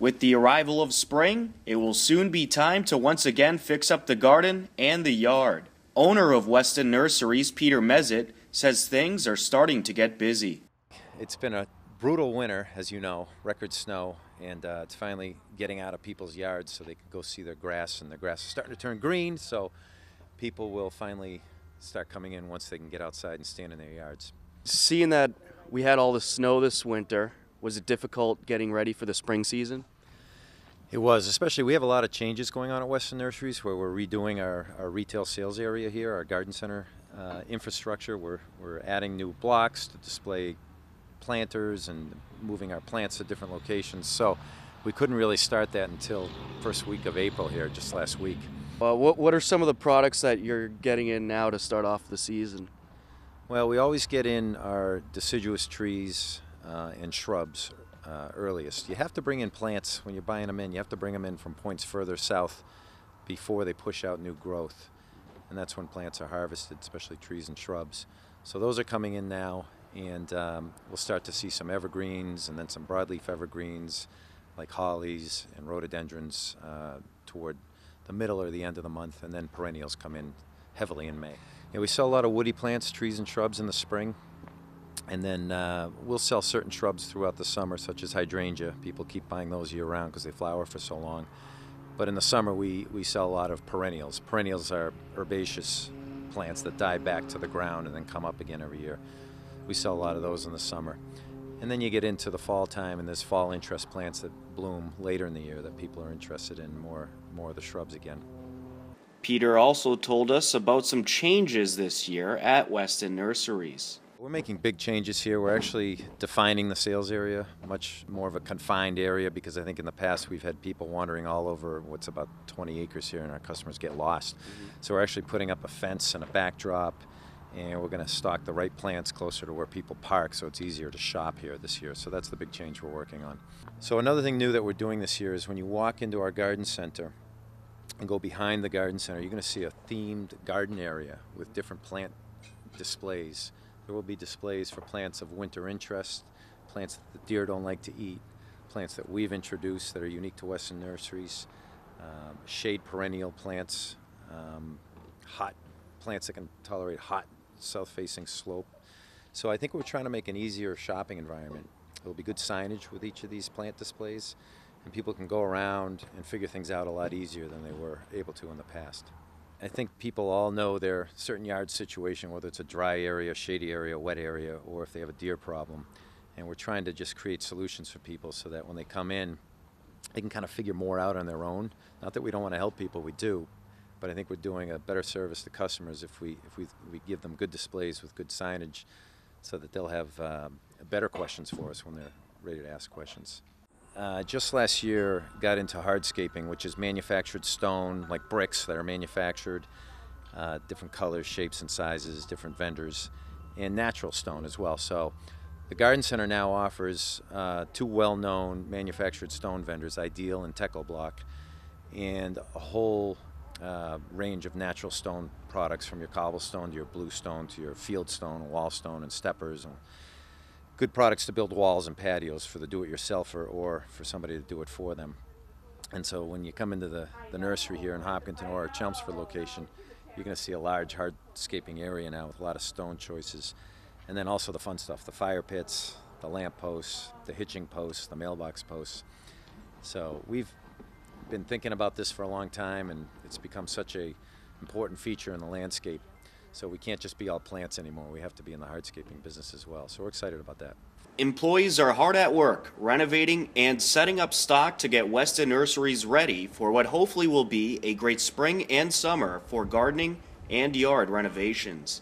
With the arrival of spring, it will soon be time to once again fix up the garden and the yard. Owner of Weston Nurseries, Peter Mezitt, says things are starting to get busy. It's been a brutal winter, as you know, record snow, and uh, it's finally getting out of people's yards so they can go see their grass, and their grass is starting to turn green, so people will finally start coming in once they can get outside and stand in their yards. Seeing that we had all the snow this winter, was it difficult getting ready for the spring season? It was, especially we have a lot of changes going on at Weston Nurseries where we're redoing our, our retail sales area here, our garden center uh, infrastructure. We're, we're adding new blocks to display planters and moving our plants to different locations. So we couldn't really start that until first week of April here, just last week. Uh, what, what are some of the products that you're getting in now to start off the season? Well, we always get in our deciduous trees uh, and shrubs uh, earliest. You have to bring in plants when you're buying them in. You have to bring them in from points further south before they push out new growth, and that's when plants are harvested, especially trees and shrubs. So those are coming in now, and um, we'll start to see some evergreens and then some broadleaf evergreens like hollies and rhododendrons uh, toward the middle or the end of the month, and then perennials come in heavily in May. Know, we sell a lot of woody plants, trees and shrubs in the spring, and then uh, we'll sell certain shrubs throughout the summer, such as hydrangea. People keep buying those year round because they flower for so long. But in the summer, we, we sell a lot of perennials. Perennials are herbaceous plants that die back to the ground and then come up again every year. We sell a lot of those in the summer. And then you get into the fall time, and there's fall interest plants that bloom later in the year that people are interested in more, more of the shrubs again. Peter also told us about some changes this year at Weston Nurseries. We're making big changes here. We're actually defining the sales area, much more of a confined area because I think in the past we've had people wandering all over what's about 20 acres here and our customers get lost. Mm-hmm. So we're actually putting up a fence and a backdrop and we're going to stock the right plants closer to where people park so it's easier to shop here this year. So that's the big change we're working on. So another thing new that we're doing this year is when you walk into our garden center and go behind the garden center, you're going to see a themed garden area with different plant displays there will be displays for plants of winter interest, plants that the deer don't like to eat, plants that we've introduced that are unique to Weston Nurseries, um, shade perennial plants, um, hot plants that can tolerate hot south-facing slope. So I think we're trying to make an easier shopping environment. There'll be good signage with each of these plant displays, and people can go around and figure things out a lot easier than they were able to in the past. I think people all know their certain yard situation, whether it's a dry area, shady area, wet area, or if they have a deer problem. And we're trying to just create solutions for people so that when they come in, they can kind of figure more out on their own. Not that we don't want to help people, we do, but I think we're doing a better service to customers if we if we, we give them good displays with good signage, so that they'll have um, better questions for us when they're ready to ask questions. Uh, just last year got into hardscaping, which is manufactured stone, like bricks that are manufactured, uh, different colors, shapes, and sizes, different vendors, and natural stone as well. So the Garden Center now offers uh, two well-known manufactured stone vendors, Ideal and Techo-Bloc, and a whole uh, range of natural stone products from your cobblestone to your bluestone to your fieldstone, wallstone, and steppers. And, good products to build walls and patios for the do-it-yourselfer or for somebody to do it for them. And so when you come into the, the nursery here in Hopkinton or our Chelmsford location, you're going to see a large hardscaping area now with a lot of stone choices. And then also the fun stuff, the fire pits, the lamp posts, the hitching posts, the mailbox posts. So we've been thinking about this for a long time and it's become such a important feature in the landscape so we can't just be all plants anymore. We have to be in the hardscaping business as well. So we're excited about that. Employees are hard at work, renovating and setting up stock to get Weston Nurseries ready for what hopefully will be a great spring and summer for gardening and yard renovations.